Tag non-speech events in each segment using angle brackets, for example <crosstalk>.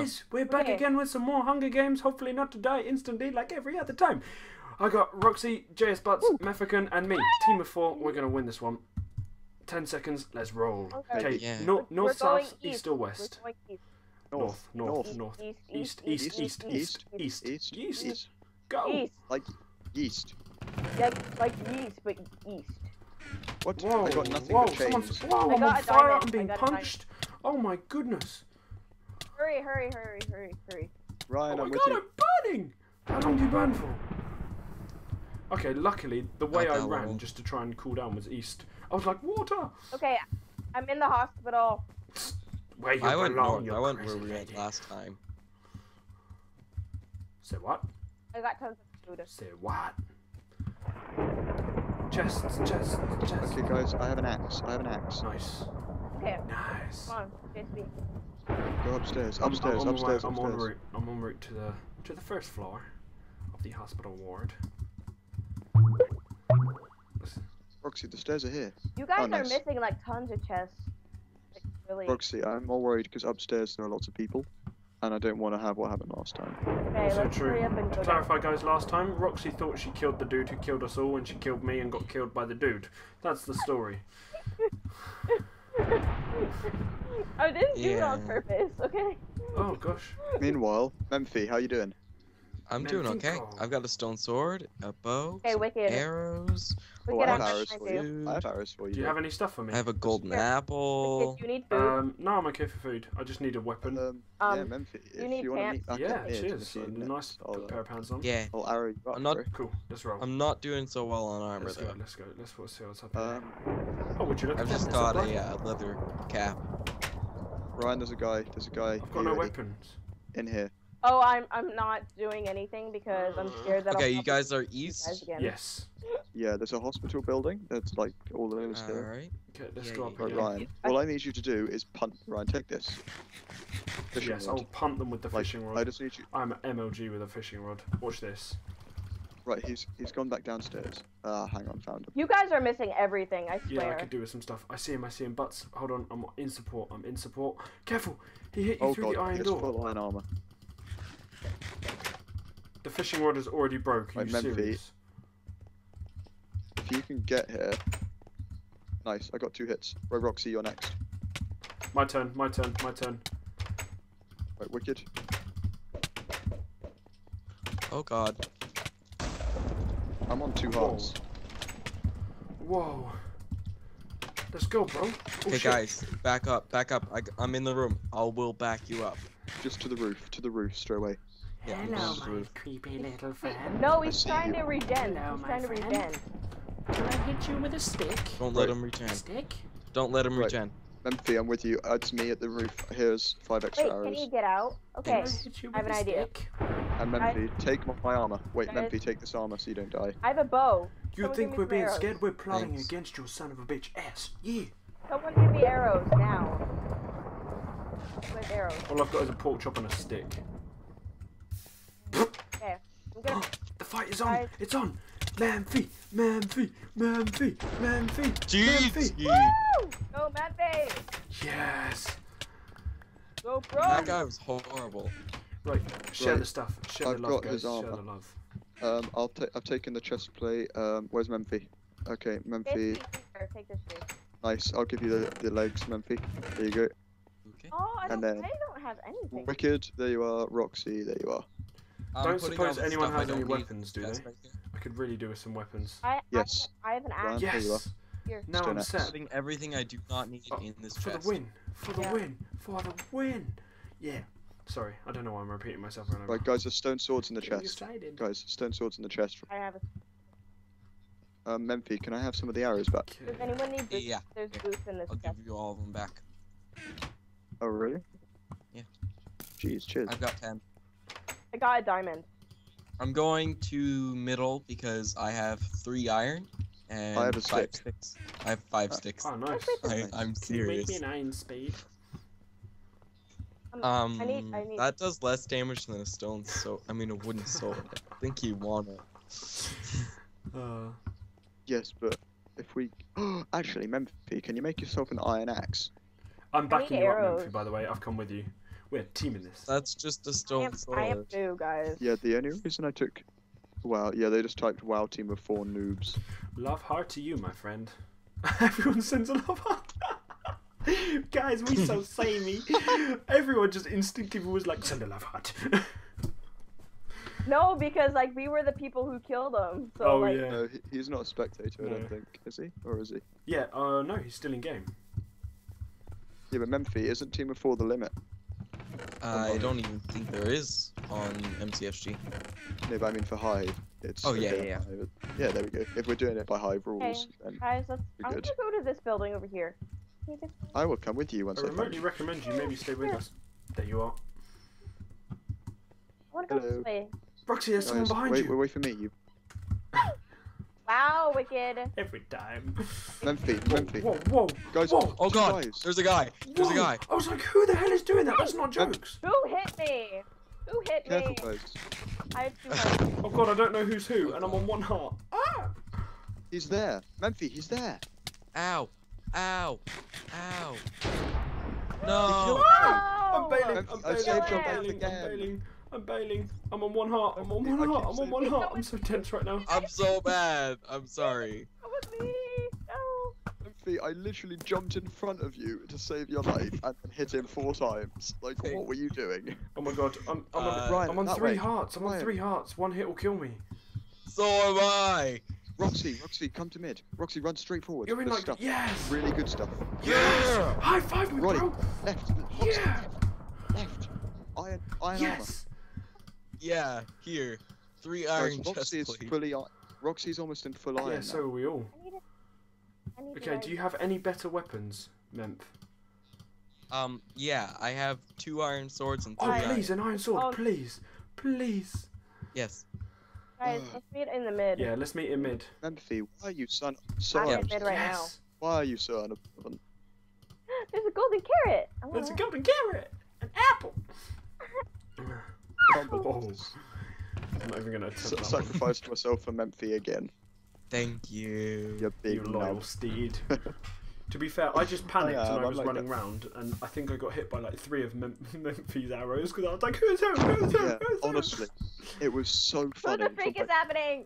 guys, we're back Okay. again with some more Hunger Games. Hopefully, not to die instantly like every other time. I got Roxy, JS Butts, Mephikun, and me. Team of four. We're gonna win this one. Ten seconds. Let's roll. Okay. Okay. Yeah. Nor- north, south, east, or west. We're going east. North, north, north, East, east, east, east, east, east, east, East, east. east, Go. East. like yeast. Like, like yeast, but east. What? Whoa, I got nothing whoa, but someone's, chains. whoa, I I'm on fire, I'm being got a diamond. punched. Oh my goodness. Hurry, hurry, hurry, hurry, hurry. Ryan, Oh I'm my with god, you. I'm burning! How long do you burn for? Okay, luckily, the way Not I ran just to try and cool down was east. I was like, water! Okay, I'm in the hospital. Where you I went belong, north. you I went where crazy we went last time. Say what? I got tons of food. Say what? Chests, chests, chests. Okay, guys, I have an axe. I have an axe. Nice. Okay, Nice. come on, chase me. Go upstairs, I'm- upstairs, I'm, on upstairs, my- I'm en upstairs. route. I'm en route to the to the first floor of the hospital ward. Roxy, the stairs are here. You guys Oh, are nice. missing like tons of chests. Like, really. Roxy, I'm more worried because upstairs there are lots of people, and I don't want to have what happened last time. Okay, Also let's true. hurry up and To go down. clarify, guys, last time Roxy thought she killed the dude who killed us all, and she killed me and got killed by the dude. That's the story. <laughs> I didn't do it on Yeah. purpose, okay? Oh gosh. Meanwhile, Memphi, how you doing? I'm Man, doing think okay. all. I've got a stone sword, a bow, Okay, some Wicked. arrows. We Oh, I on have arrows side for you. I have arrows for you. Do you have any stuff for me? I have a golden Here. apple. Wicked, you need food. Um, no, I'm okay for food. I just need a weapon. Um, Um, yeah, Memphi, if you need you want to pants? meet back yeah, up here to cheers. A nice I'll, pair uh, of pants on. Yeah, I'll arrow you up, I'm not- bro. Cool. Let's roll. I'm not doing so well on armor let's go. though. Let's go. Let's go, see what's happening. Um, oh, would you look at I've just that? got a uh, leather cap. Ryan, there's a guy. There's a guy I've got here no weapons. in here. Oh, I'm I'm not doing anything because I'm mm. scared that I'll Okay, you guys are see you guys east. again. Yes. Yeah, there's a hospital building that's like all those here. Alright. Okay, let's Yeah, go yeah, up Right. Ryan. All I need you to do is punt. Ryan, take this. Fishing Yes, rod. I'll punt them with the Like, fishing I rod. just need you. I'm MLG with a fishing rod. Watch this. Right, he's he's gone back downstairs. Ah, hang on, found him. You guys are missing everything, I swear. Yeah, I could do with some stuff. I see him, I see him. Butts, hold on. I'm in support. I'm in support. Careful! He hit you Oh through god, the iron he has door. full iron armor. The fishing rod is already broke. Are Right, you Memphis. serious? If you can get here. Nice, I got two hits. Right, Roxy, you're next. My turn, my turn, my turn. Right, Wicked. Oh god. I'm on two Whoa. hearts. Whoa. Let's go, bro. Oh, Okay, shit. guys, back up, back up. I, am in the room. I will back you up. Just to the roof, to the roof, straight away. Yeah, Hello, my roof. creepy little friend. No, he's trying you. to regen. Hello, he's my trying to friend. regen. Can I hit you with a stick? Don't let Right. him regen. Stick? Don't let him Right. regen. Memphi, I'm with you. Uh, it's me at the roof. Here's five extra Wait, can you get out? Okay. I hit you I have an a idea. Stick? And I- Memphi, take my, my armor. Wait, Guys- Memphi, take this armor so you don't die. I have a bow. You Someone think we're being arrows. scared? We're plotting Thanks. against your son of a bitch ass. Yeah. Someone give me arrows now. Where's arrows? All I've got is a pork chop and a stick. Okay. I'm gonna. Oh, the fight is on. Guys. It's on. Manfi, Manfi, Manfi, Manfi, Jeez! Manfi. Woo! Go, Mappy! Yes. Go, bro! That guy was horrible. Right. Share Right. the stuff. Share I've the love, got guys. his Share armor. the love. Um, I'll ta- I've taken the chest plate. Um, where's Memphi? Okay, Take, Memphi. take this too. Nice. I'll give you the, the legs, Memphi. There you go. Okay. Oh, I And don't, then- I don't have anything. Wicked. There you are. Roxy. There you are. I'm Don't suppose anyone has any weapons, do they? right. I could really do with some weapons. I, Yes. I, have, I have an axe. There you are. Yes. Here. Now Stone I'm axe. set. Putting everything I do not need Oh, in this For chest. the win. For the Yeah. win. For the win. Yeah. Sorry, I don't know why I'm repeating myself around. Right, guys. There's stone swords in the Getting chest. excited. Guys, stone swords in the chest. I have a. Um, Memphi, can I have some of the arrows back? Does anyone need boots? Yeah. There's boots in this I'll chest. give you all of them back. Oh, really? Yeah. Jeez, cheers. I've got ten. I got a diamond. I'm going to middle because I have three iron and I have a five stick. sticks. I have five Uh, sticks. Oh, nice. I, nice. I'm Can you make me an iron spade? Um, Um, I need- I need- that does less damage than a stone so I mean a wooden sword. I think you want it. <laughs> Uh, Yes, but if we... <gasps> Actually, Memphi, can you make yourself an iron axe? I'm backing need you up, arrows. Memphi, by the way. I've come with you. We're teaming this. That's just a stone am, sword. I am too, guys. Yeah, the only reason I took wow, yeah, they just typed wow team of four noobs. Love heart to you, my friend. <laughs> Everyone sends a love heart. <laughs> Guys, we so samey. <laughs> Everyone just instinctively was like, send a love heart. <laughs> No, because like we were the people who killed him. So Oh, like, yeah. No, he's not a spectator, I don't think. Is he? Or is he? yeah, uh, no, he's still in game. Yeah, but Memphi isn't team of four the limit. I don't even think there is on MCSG. No, but I mean for Hive, it's Oh, yeah, okay yeah. Yeah, there we go. If we're doing it by Hive rules, then guys, let's. You're I'm good. gonna go to this building over here. Can you just- I will come with you once I find remotely recommend you maybe stay with us. There you are. I wanna go Hello. this way. Roxy, there's someone behind wait, you. wait, wait for me. You, <laughs> Wow, wicked. Every time. <laughs> Memphi, Memphi. whoa, whoa, Guys, whoa, Oh god, Guys. there's a guy. There's a guy. I was like, who the hell is doing that? That's not jokes. Who hit me? Who hit Careful, me? guys. I have two hearts. <laughs> Oh god, I don't know who's who, and I'm on one heart. Ah! He's there. Memphi, he's there. Ow. Ow. Ow. No. I'm bailing, I'm bailing, saved I'm your bailing, life I'm bailing, I'm bailing. I'm on one heart, I'm on one heart, I'm on one heart. I'm so tense right now. I'm so bad. I'm sorry. That was me. No. Memphi, I literally jumped in front of you to save your life and hit him four times. Like, what were you doing? Oh my god, I'm, I'm on, Uh, Ryan, I'm on three way. hearts, I'm on three hearts. One hit will kill me. So am I. Roxy, Roxy, come to mid. Roxy, run straight forward. You're in There's like, stuff. yes! Really good stuff. Yes! High five me, Ronnie, bro! left. Roxy, Yeah! left. Left. Iron, iron Yes! Yeah, here. Three iron Guys, Roxy is plate. fully. i- Roxy's almost in full iron. Yeah, so are we all. I need it. I need Okay, do you have any better weapons, Memph? Um, yeah, I have two iron swords and three Oh, iron. please, an iron sword, Oh. please. Please. Yes. Guys, mm. let's meet in the mid. Yeah, let's meet in mid. Empathy. Why are you son? Son. I'm Yeah. in mid right yes! Why are you son of? now. <gasps> There's a golden carrot. There's a golden carrot! An apple! <laughs> Can't Oh. I'm not even gonna attempt S- that one. myself for Memphi again. Thank you. You big You loyal nub. steed. <laughs> to be fair, I just panicked am, and I was like running that. round, and I think I got hit by like three of Mem- <laughs> Memphi's arrows because I was like, "Who's who? Who's who? Yeah, Who's who?" honestly, it was so funny. What the From freak my, is happening?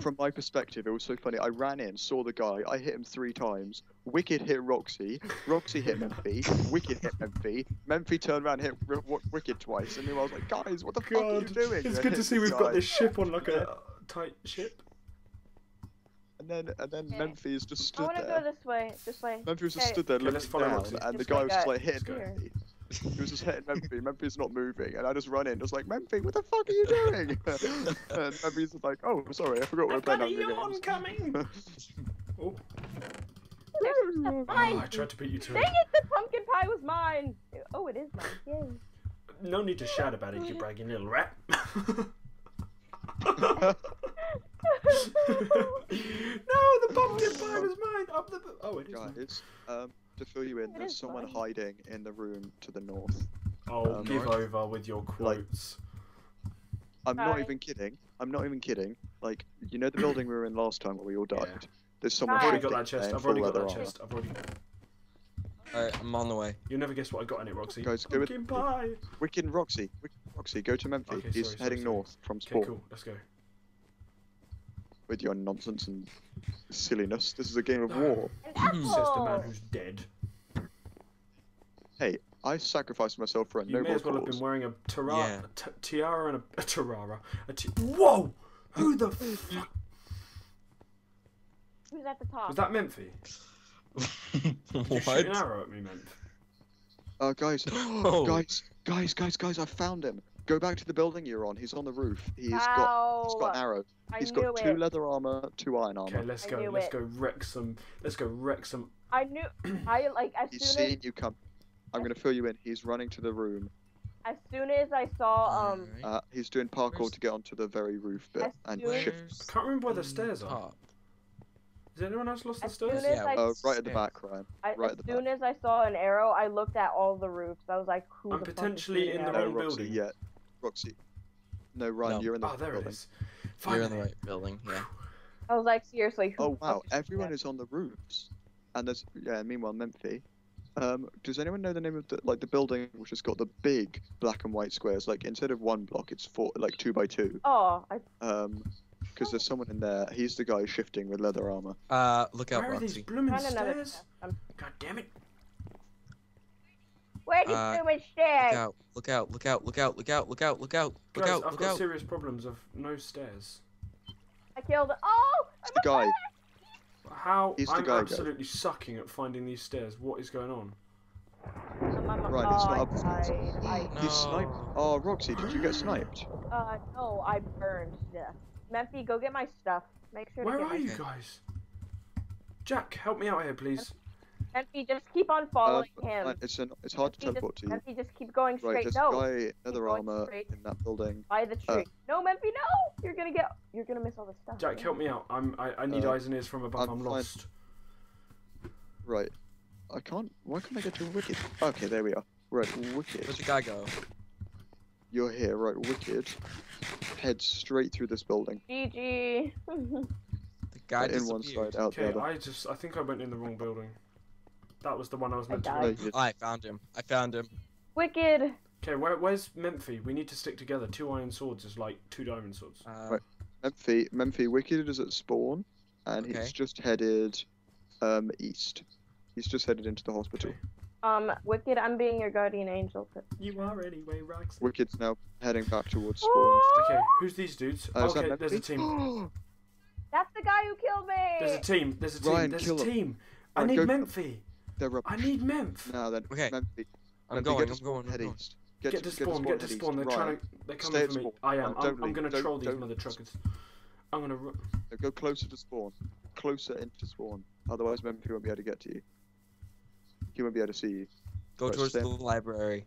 from my perspective, it was so funny. I ran in, saw the guy, I hit him three times. Wicked hit Roxy, Roxy hit Memphi, Wicked hit Memphi, Memphi turned around hit R- W- Wicked twice, and then I was like, guys, what the fuck are you doing? it's And good to see we've guy. got this ship on like a tight ship. And then, and then Okay. Memphi is just I stood want to there. go this way. This way. Memphi was just Okay. stood there Okay, looking follow down, Roxy. and the guy was just like hitting Here. <laughs> He was just hitting Memphi. <laughs> Memphi's not moving, and I just run in, just like Memphi, what the fuck are you doing? <laughs> and Memphi's just like, oh, sorry, I forgot we were I've playing got a Hunger yawn coming. oh, There's oh, I tried to beat you to Dang it. it, the pumpkin pie was mine. Oh, it is mine. Yay. No need to shout about it, you bragging little rat. <laughs> no, the pumpkin pie was mine. Up the. Oh, it is. mine. Guys, um, to fill you in, It there's someone fine. hiding in the room to the north. Oh, Um, give North. over with your quotes. I'm not even kidding. I'm not even kidding. Like, you know the building we were in last time where we all died? Yeah. There's someone I've already got that chest. I've already got that chest. I've already. Alright, I'm on the way. You'll never guess what I got in it, Roxy. Guys, go with- pumpkin pie. Wicked Roxy. Wicked Roxy, go to Memphis. Okay, He's sorry, sorry, heading sorry. north from Okay, cool. Let's go. With your nonsense and silliness. This is a game of war. Says the man who's dead. Hey, I sacrificed myself for a You noble may as well have been wearing a tiara, Yeah. a t- tiara and a, a tiara. A ti- Whoa! Who the fuck Who's at the top? was that? Memphi? <laughs> Did you shoot an arrow at me, Memph? Uh, guys, <gasps> Oh. guys, guys, guys, guys! I found him. Go back to the building you're on. He's on the roof. He's got, he's got an Ow. arrow. I He's knew got two it. leather armor, two iron armor. Okay, armor. let's I go. Let's it. go wreck some. Let's go wreck some. I knew. I like as He's soon as seen you come. I'm gonna fill you in. He's running to the room. as soon as I saw um Uh, he's doing parkour Where's- to get onto the very roof bit As and soon- shift. I can't remember where the the stairs are. top? Has anyone else lost the as soon stairs? as Yeah, I, Uh, right at the back, Ryan. I right as at the soon as I saw an arrow, I looked at all the roofs. I was like, who I'm the fuck is potentially in the me? No, wrong Roxy, building. yeah. Roxy. No, Ryan, No. you're in the Oh, there it building. is. You're in the right building, yeah. <sighs> I was like, seriously, who Oh wow, everyone at is on the roofs. And there's yeah, meanwhile Memphi. Um, does anyone know the name of the like the building which has got the big black and white squares? Like instead of one block, it's four, like two by two. Oh, I, Um, because there's someone in there. He's the guy shifting with leather armor. Uh, look out, Where are these Roxy. blooming stairs? God damn it. Where'd you Uh, do my Look stairs? out! Look out! Look out! Look out! Look out! Look out! Look out! Look Guys, out! I've Look got out! serious problems of no stairs. I killed. Oh, It's the guy. How? He's the I'm guy, guys. absolutely sucking at finding these stairs. What is going on? I'm, I'm, Right, oh, it's not I up- died. I, No. He's sniped. Oh, Roxy, did you get sniped? uh, no, I burned to death. Memphi, go get my stuff. Make sure Where to get are my you Okay. guys? Jack, help me out here, please. Memphi, just keep on Uh, following but, him. uh, it's an, it's hard to teleport just, to you. Memphi, just keep going Right, straight. there's no, a guy leather going armor straight. in that building. by the uh, tree. no, Memphi, no! You're gonna get. You're gonna miss all the stuff. Jack, help me out. I'm. I, I need Uh, eyes and ears from above. I'm I'm, lost. Right. I can't. Why can't I get to Wicked? Okay, there we are. Right, Where'd the guy go? You're here. Right, Wicked. Head straight through this building. GG. The guy in one disappeared. side, out the Okay, other. I just. I think I went in the wrong building. That was the one I was I meant to. No, go. you. I found him. I found him. Wicked. Okay, where, where's Memphi? We need to stick together. Two iron swords is like two diamond swords. Uh, Right. Memphi, Memphi, Wicked is at spawn, and Okay. he's just headed um east. He's just headed into the hospital. Okay. Um, Wicked, I'm being your guardian angel. You are anyway, Rags. Wicked's now heading back towards <gasps> spawn. Okay, who's these dudes? Uh, okay, there's a team. <gasps> That's the guy who killed me. There's a team. There's a team. Ryan, there's a them. team. I need Memphi. They're rubbish. I need Memph. Now then, Okay. Memphi, I'm Memphi, going. I'm spawn, going. I'm head going. east. Get, to spawn. Get to head spawn. They're east. trying to. They're coming at for me. spawn. I am. Ryan, I'm, I'm gonna troll these don't- mother truckers. I'm gonna. ru- No, Go closer to spawn. Closer into spawn. Otherwise, Memphi won't be able to get to you. He won't be able to see you. Go Right, towards stay- the library.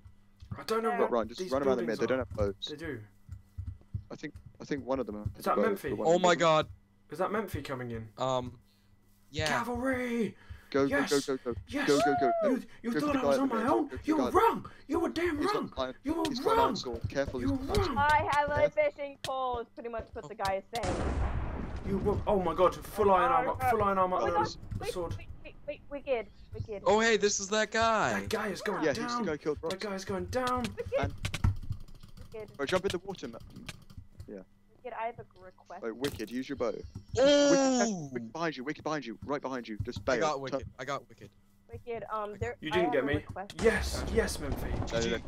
I don't know Yeah. what Ryan, just these run around the buildings mid. They don't have boats. They do. I think I think one of them. Is that boat, Memphi? but one Oh of my them god. Is that Memphi coming in? Um. Yeah. Cavalry! Go, Yes! go, go, go, go. Yes! Go, go, go. You, you Go to thought the I was guy on at the my mid. own? Go to the You guy were at the- wrong! You were damn He's wrong! got iron, You were he's got an wrong! iron sword. Careful, he's You got were an iron wrong! sword. I have a Yes. fishing pole. Is pretty much what the guy is saying. You were. Oh my god! Full iron armor. Full iron armor. Oh, and yes. a Wait, sword. wait, wait, wait, wicked, wicked. Oh hey, this is that guy. That guy is going Yeah, he's the down. guy who killed That Roxy. guy's going down. Wicked, wicked, Right, jump in the water, man. wicked. I have a request. Right, Wicked, use your bow. Oh. Wicked behind you, Wicked behind you, right behind you. Just bail. I bail. got Turn- wicked. I got wicked. Wicked. Um, there. You didn't have get me. Yes, yes, Memphi. No, no, no.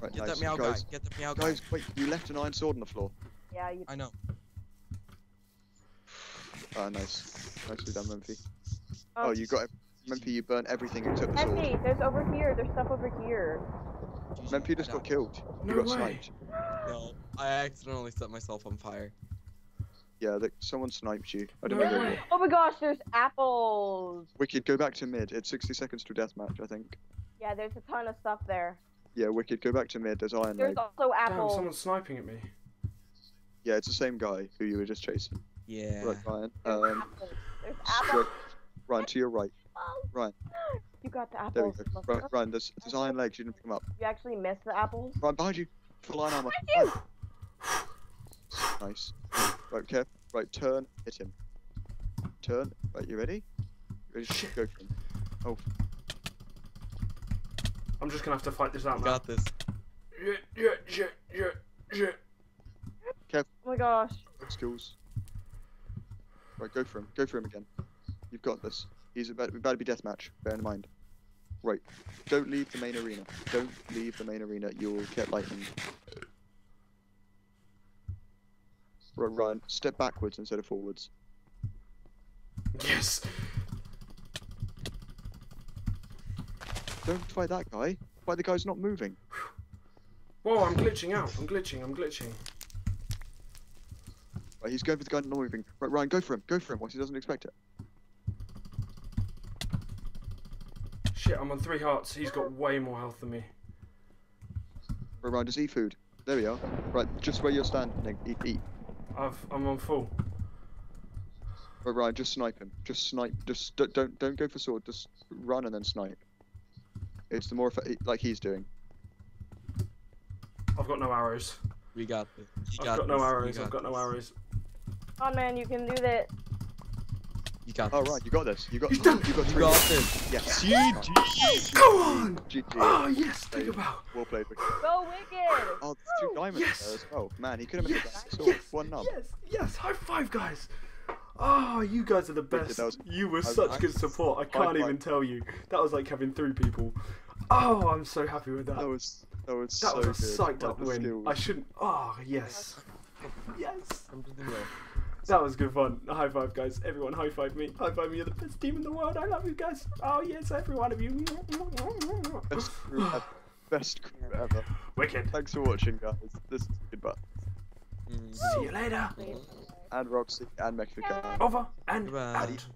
Right, Get nice. that meow guys, guy. Get the meow guy. guys, wait, you left an iron sword on the floor. Yeah, you. I know. Ah, nice. Nicely done, Memphi. Um, Oh, you got it. Memphi, you burnt everything except the sword. Memphi, there's over here. There's stuff over here. Memphi just got killed. You got way. sniped. No, I accidentally set myself on fire. Yeah, that someone sniped you. I don't No know. way. Oh my gosh, there's apples. Wicked, go back to mid. It's 60 seconds to deathmatch, I think. Yeah, there's a ton of stuff there. Yeah, Wicked, go back to mid. There's iron There's leg. also Damn, apples. someone's sniping at me. Yeah, it's the same guy who you were just chasing. Yeah. Right, Ryan. There's Um, apples. There's apples. Ryan, to your right. Run. You got the apples. There we go. Let's Ryan, go. Ryan there's, there's iron legs. You didn't pick them up. You actually missed the apples. Ryan, behind you. Full iron armor. Thank you. Nice. Right, careful. Right, turn. Hit him. Turn. Right, you ready? Ready? Shit. Go for him. Oh. I'm just gonna have to fight this out You now. got this. Yeah, yeah, yeah, yeah, yeah. Kev. Oh my gosh. Skills. Right, go for him. Go for him again. You've got this. He's about, about to be deathmatch. Bear in mind. Right. Don't leave the main arena. Don't leave the main arena. You'll get lightning. Right, Ryan, step backwards instead of forwards. Yes. Don't fight that guy. Fight the guy who's not moving. Whoa, I'm glitching out. I'm glitching. I'm glitching. Right, he's going for the guy not moving. Right, Ryan, go for him. Go for him once he doesn't expect it. Shit, I'm on three hearts. He's got way more health than me. Right, Ryan, just eat food. There we are. Right, just where you're standing. Eat, eat. I've, I'm on full. Right, Ryan, just snipe him. Just snipe. Just don't don't, don't go for sword. Just run and then snipe. It's the more like he's doing. I've got no arrows. We got this. You I've got got no this. You arrows. I've got no this. arrows. Come on, man, you can do that. You got Oh this. right, you got this. You got. He's done. You got You three. got this. Yes. GG. Go on! GG. Oh yes, think about. Well played. Wicked. Go Wicked! Oh, there's two diamonds Yes. there as well. Man, he could have made Yes, that. So yes, one nub. yes, yes. High five, guys. Oh, you guys are the best. was- You were such nice. good support. I can't even tell you. That was like having three people. Oh, I'm so happy with that. That was that was That so was a good. psyched Like, up the win. skills. I shouldn't. Oh yes, yes. I'm just gonna go. That was good fun. High five, guys. Everyone, high five me. High five me. You're the best team in the world. I love you guys. Oh yes, every one of you. Best crew ever. Best crew ever. Wicked. Thanks for watching, guys. This is goodbye. Mm. See you later. And Roxy and Mexico. Over and Goodbye. out.